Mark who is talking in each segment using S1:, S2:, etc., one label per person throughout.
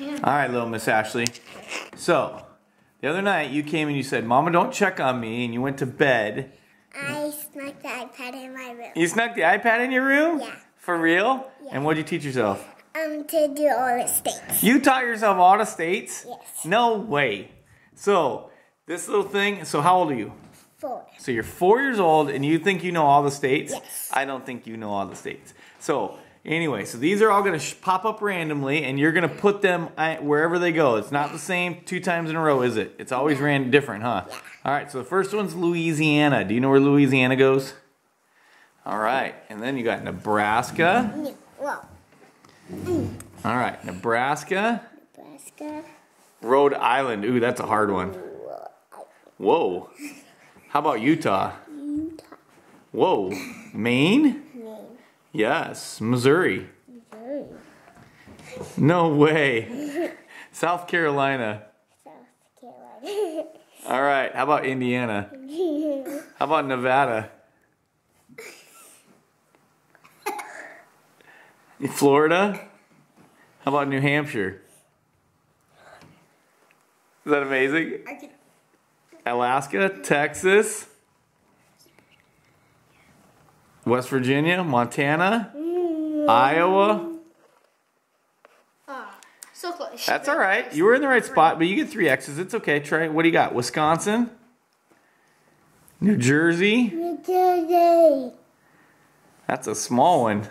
S1: All right, little Miss Ashley. So, the other night you came and you said, Mama, don't check on me, and you went to bed.
S2: I snuck the iPad in my room.
S1: You snuck the iPad in your room?
S2: Yeah.
S1: For real?
S2: Yeah.
S1: And what'd you teach yourself?
S2: Um, to do all the states.
S1: You taught yourself all the states?
S2: Yes.
S1: No way. So, this little thing, so how old are you?
S2: Four.
S1: So you're four years old and you think you know all the states?
S2: Yes.
S1: I don't think you know all the states. So anyway, so these are all going to pop up randomly and you're going to put them uh, wherever they go. It's not the same two times in a row, is it? It's always random different, huh?
S2: Yeah.
S1: All right, so the first one's Louisiana. Do you know where Louisiana goes? All right, and then you got Nebraska. All right, Nebraska.
S2: Nebraska.
S1: Rhode Island. Ooh, that's a hard one. Whoa. How about Utah?
S2: Utah.
S1: Whoa. Maine? Yes. Missouri.
S2: Missouri.
S1: No way. South Carolina.
S2: South Carolina.
S1: All right. How about Indiana? How about Nevada? Florida? How about New Hampshire? Is that amazing? Alaska, Texas, West Virginia, Montana, Iowa.
S3: Ah, so close.
S1: That's all right. You were in the right spot, but you get three X's. It's okay. Trey. What do you got? Wisconsin, New Jersey.
S2: New Jersey.
S1: That's a small one.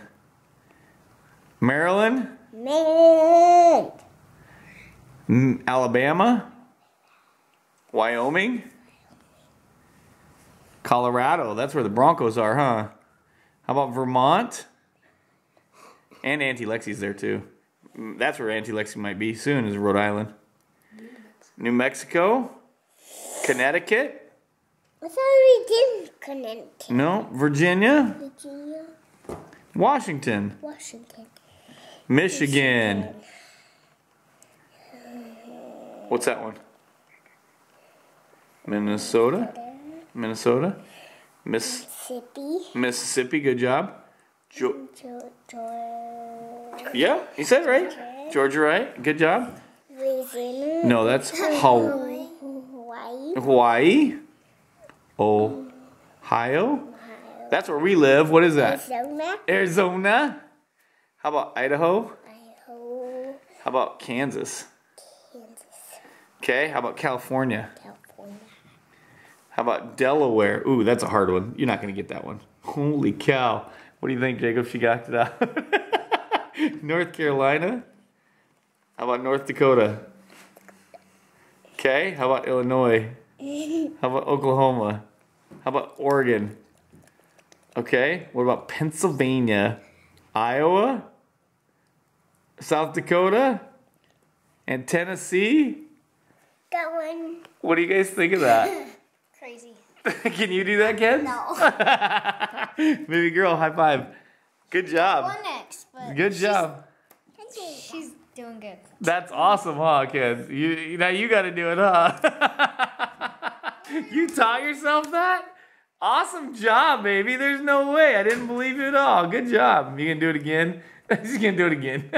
S1: Maryland,
S2: Maine.
S1: M- Alabama, Wyoming, Colorado. That's where the Broncos are, huh? How about Vermont? And Auntie Lexi's there too. That's where Auntie Lexi might be soon, is Rhode Island. New Mexico, Connecticut,
S2: I thought we did Connecticut.
S1: no, Virginia,
S2: Virginia.
S1: Washington,
S2: Washington.
S1: Michigan. What's that one? Minnesota, Minnesota, Miss
S2: Mississippi.
S1: Mississippi. Good job.
S2: Jo- Georgia.
S1: yeah, you said it right. Georgia, right? Good job.
S2: Louisiana.
S1: No, that's Haw-
S2: Hawaii.
S1: Hawaii, Ohio. That's where we live. What is that?
S2: Arizona.
S1: Arizona. How about Idaho?
S2: Idaho.
S1: How about Kansas?
S2: Kansas.
S1: Okay. How about California?
S2: California.
S1: How about Delaware? Ooh, that's a hard one. You're not gonna get that one. Holy cow! What do you think, Jacob? She got it out. North Carolina. How about North Dakota? Okay. How about Illinois? How about Oklahoma? How about Oregon? Okay. What about Pennsylvania? Iowa? South Dakota? And Tennessee?
S2: Got one.
S1: What do you guys think of that?
S3: Crazy.
S1: Can you do that, Ken?
S3: No.
S1: Baby girl, high five. Good job.
S3: One next, but
S1: Good job.
S3: she's doing good.
S1: That's awesome, huh, kids? You now you got to do it, huh? you taught yourself that? Awesome job, baby. There's no way. I didn't believe you at all. Good job. You gonna do it again? She's gonna do it again.